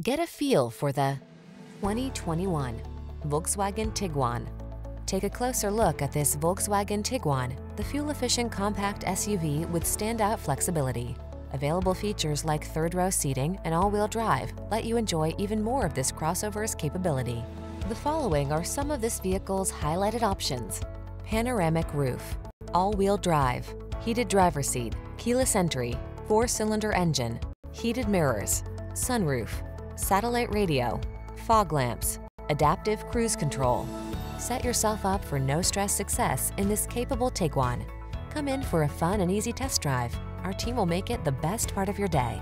Get a feel for the 2021 Volkswagen Tiguan. Take a closer look at this Volkswagen Tiguan, the fuel-efficient compact SUV with standout flexibility. Available features like third-row seating and all-wheel drive let you enjoy even more of this crossover's capability. The following are some of this vehicle's highlighted options. Panoramic roof, all-wheel drive, heated driver seat, keyless entry, four-cylinder engine, heated mirrors, sunroof, satellite radio, fog lamps, adaptive cruise control. Set yourself up for no-stress success in this capable Tiguan. Come in for a fun and easy test drive. Our team will make it the best part of your day.